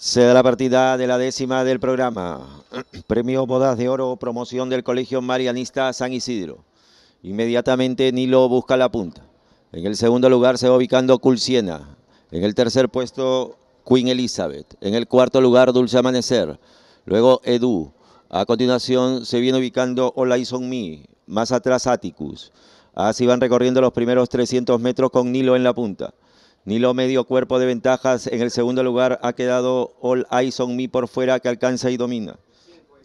Se da la partida de la décima del programa. Premio Bodas de Oro, promoción del Colegio Marianista San Isidro. Inmediatamente Nilo busca la punta. En el segundo lugar se va ubicando Culciena. En el tercer puesto Queen Elizabeth. En el cuarto lugar Dulce Amanecer. Luego Edu. A continuación se viene ubicando All Eyes on Me. Más atrás Atticus. Así van recorriendo los primeros 300 metros con Nilo en la punta. Nilo medio cuerpo de ventajas. En el segundo lugar ha quedado All Eyes on Me por fuera que alcanza y domina.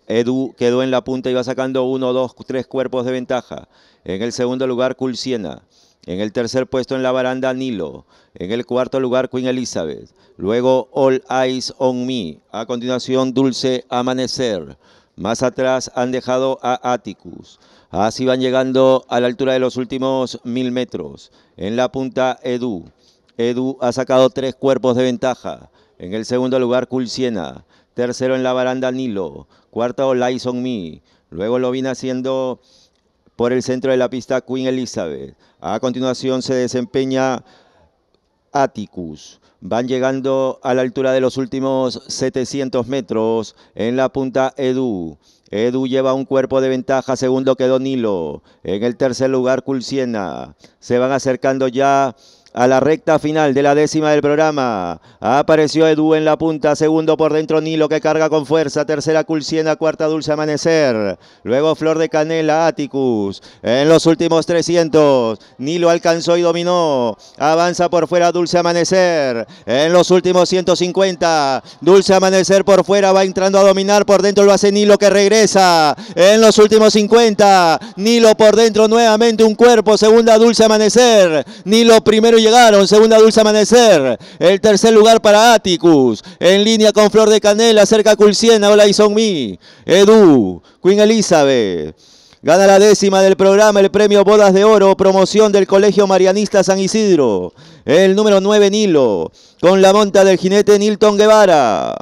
Edu quedó en la punta y va sacando uno, dos, tres cuerpos de ventaja. En el segundo lugar, Culciena. En el tercer puesto en la baranda, Nilo. En el cuarto lugar, Queen Elizabeth. Luego, All Eyes on Me. A continuación, Dulce Amanecer. Más atrás han dejado a Atticus. Así van llegando a la altura de los últimos mil metros. En la punta, Edu. Edu ha sacado tres cuerpos de ventaja. En el segundo lugar, Culciena. Tercero en la baranda, Nilo. Cuarto, Lies on Me. Luego lo viene haciendo por el centro de la pista Queen Elizabeth. A continuación se desempeña Atticus. Van llegando a la altura de los últimos 700 metros. En la punta, Edu. Edu lleva un cuerpo de ventaja, segundo quedó Nilo. En el tercer lugar, Culciena. Se van acercando ya a la recta final de la décima del programa. Apareció Edu en la punta, segundo por dentro Nilo que carga con fuerza, tercera Culciena, cuarta Dulce Amanecer. Luego Flor de Canela, Atticus. En los últimos 300, Nilo alcanzó y dominó. Avanza por fuera Dulce Amanecer. En los últimos 150, Dulce Amanecer por fuera va entrando a dominar, por dentro lo hace Nilo que regresa. En los últimos 50, Nilo por dentro nuevamente un cuerpo, segunda Dulce Amanecer. Nilo primero llegaron. Segunda Dulce Amanecer. El tercer lugar para Atticus. En línea con Flor de Canela, cerca Culciena. Hola, Son Me. Edu. Queen Elizabeth. Gana la décima del programa el premio Bodas de Oro, promoción del Colegio Marianista San Isidro. El número 9 Nilo, con la monta del jinete Nilton Guevara.